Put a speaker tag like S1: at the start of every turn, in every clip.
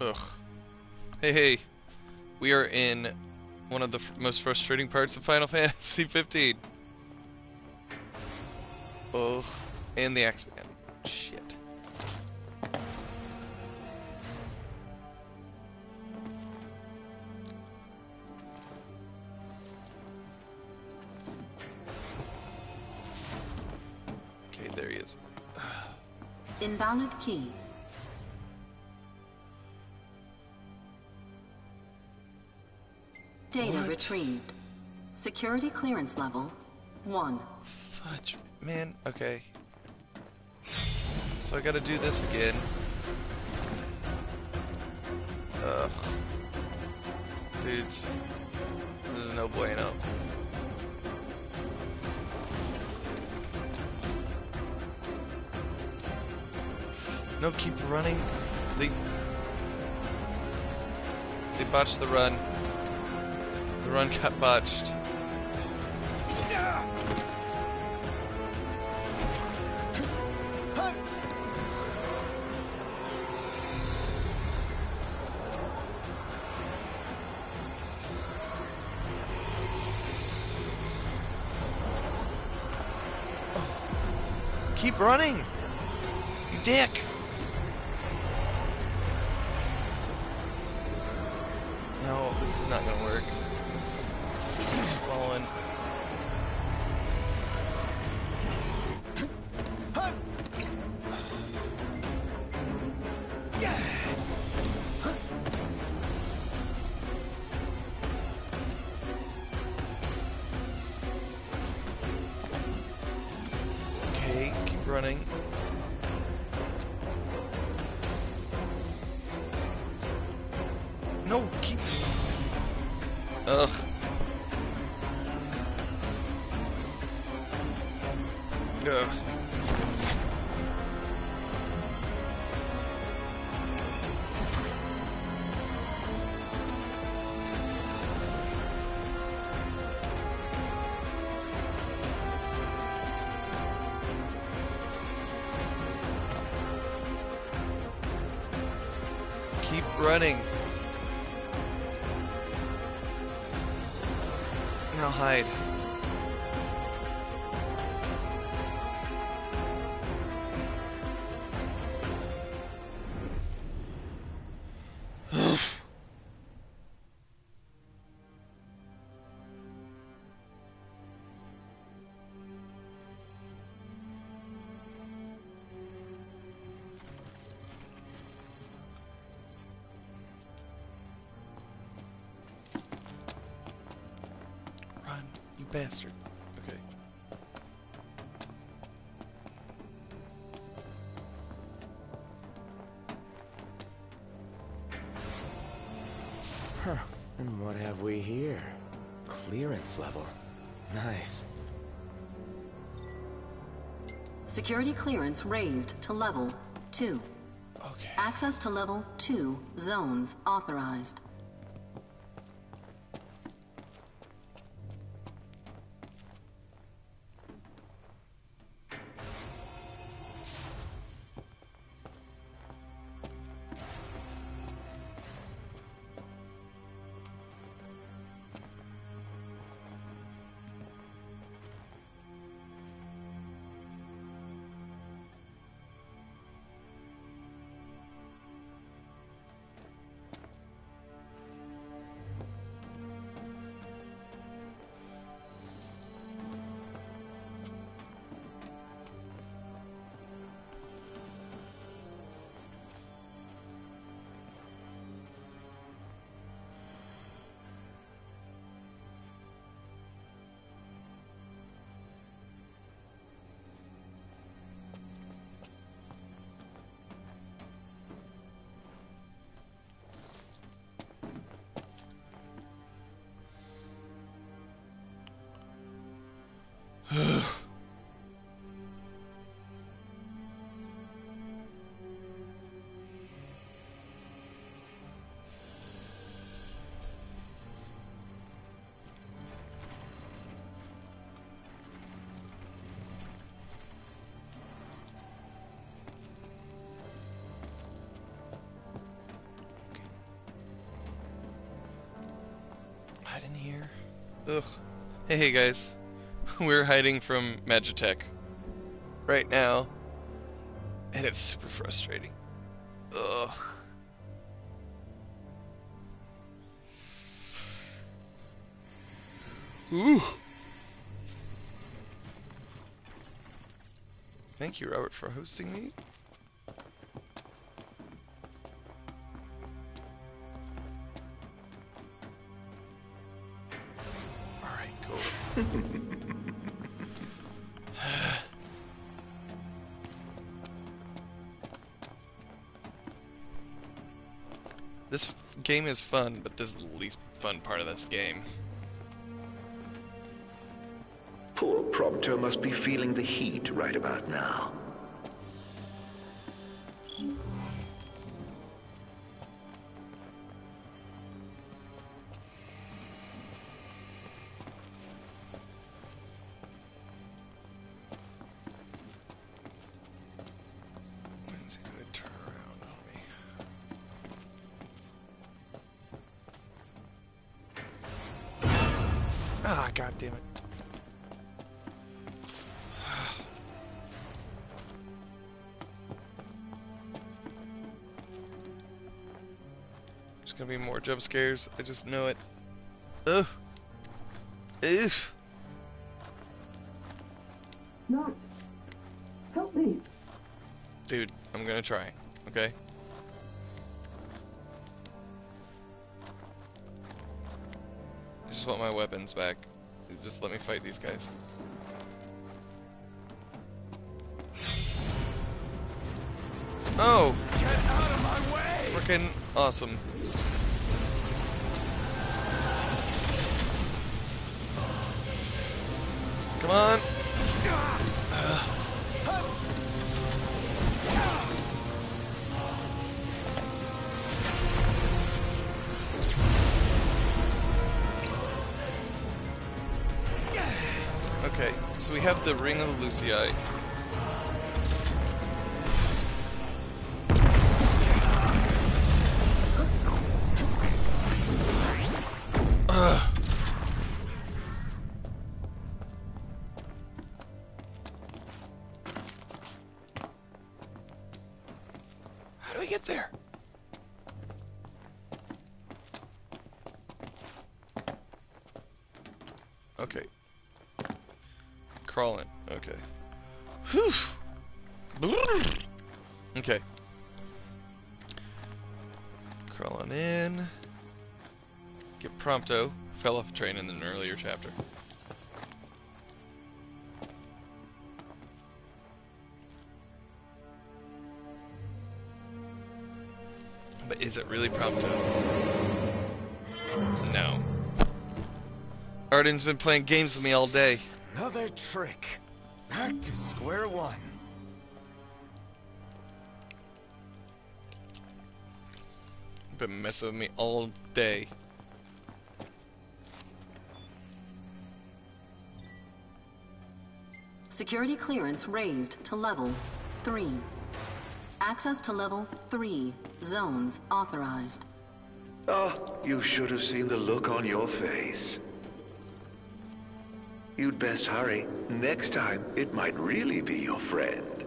S1: Ugh. Hey, hey. We are in one of the most frustrating parts of Final Fantasy 15. Oh, and the X-Man. Shit. Okay, there he is.
S2: Invalid key. Data
S1: What?
S2: retrieved. Security clearance level 1.
S1: Fudge, man. Okay. So I gotta do this again. Ugh. Dudes. This is no bueno. No, keep running. They... They botched the run. The run got botched. Keep running! You dick! Running. Running. Now hide. Bastard. Okay.
S3: Huh. And what have we here? Clearance level. Nice.
S2: Security clearance raised to level 2.
S1: Okay.
S2: Access to level 2 zones authorized.
S1: Hide in here. Ugh. Hey, hey guys. We're hiding from Magitech right now. And it's super frustrating. Ugh. Ooh. Thank you, Robert, for hosting me. this game is fun, but this is the least fun part of this game.
S4: Poor Prompto must be feeling the heat right about now.
S1: Ah, god damn it. There's gonna be more jump scares. I just know it. Ugh. Ugh.
S5: Not. Help me.
S1: Dude, I'm gonna try. Okay? Just want my weapons back. Just let me fight these guys. Oh! Get out of my way! Freaking awesome. Come on! Okay, so we have the Ring of the Lucii. Ugh. How do we get there? Okay. Crawling. Okay. Whew. Okay. Crawling in. Get Prompto. Fell off a train in an earlier chapter. But is it really Prompto? No. Ardyn's been playing games with me all day.
S3: Another trick. Back to square one.
S1: Been messing with me all day.
S2: Security clearance raised to level 3. Access to level 3. Zones authorized.
S4: Oh, you should have seen the look on your face. You'd best hurry. Next time, it might really be your friend.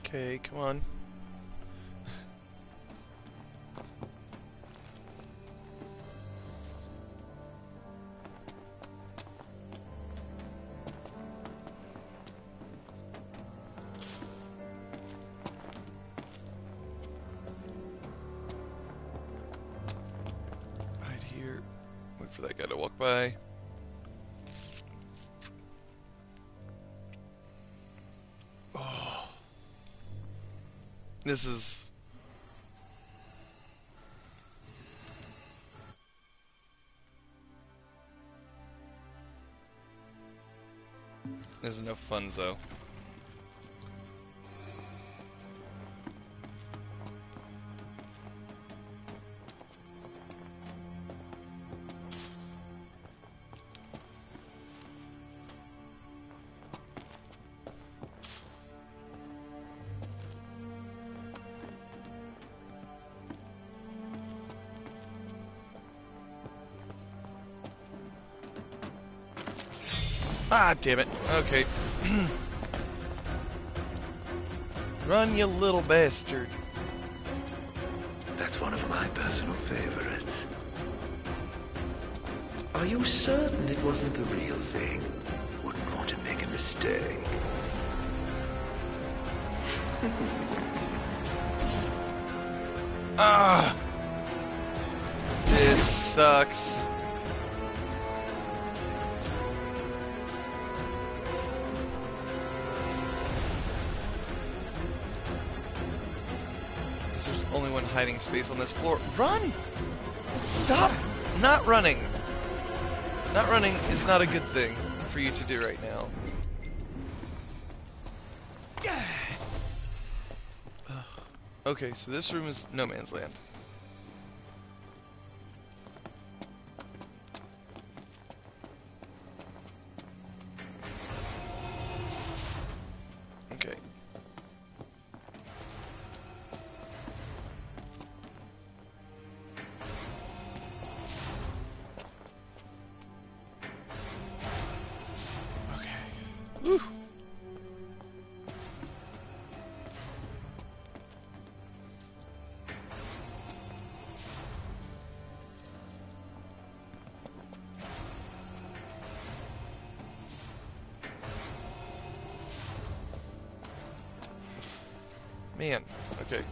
S1: Okay, come on. For that guy to walk by. Oh. This is. There's no fun, though. Ah, damn it. Okay. Run, you little bastard.
S4: That's one of my personal favorites. Are you certain it wasn't the real thing? Wouldn't want to make a mistake.
S1: Ah! This sucks. Only one hiding space on this floor. Run! Stop not running! Not running is not a good thing for you to do right now. Ugh. Okay, so this room is no man's land. Man, okay.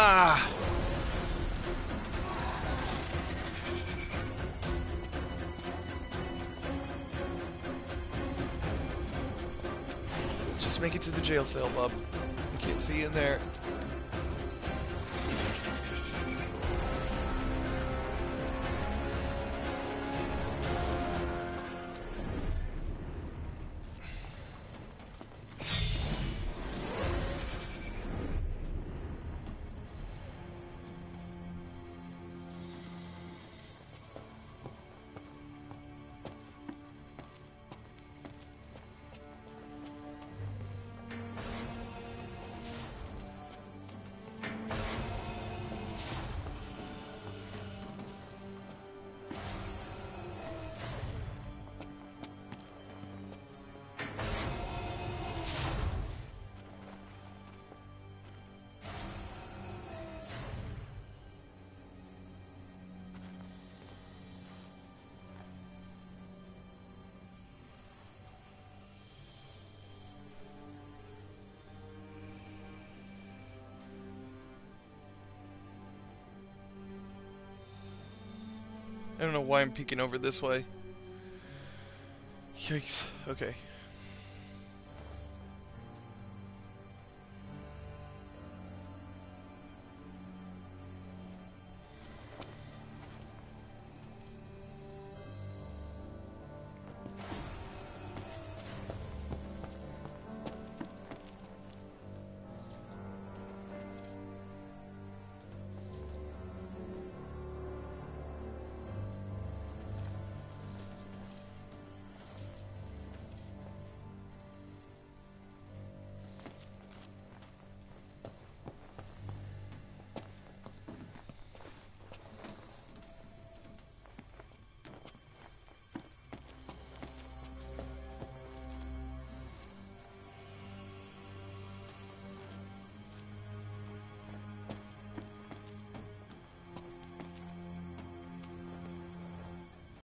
S1: Ah! Just make it to the jail cell, bub. We can't see you in there. I don't know why I'm peeking over this way. Yikes. Okay.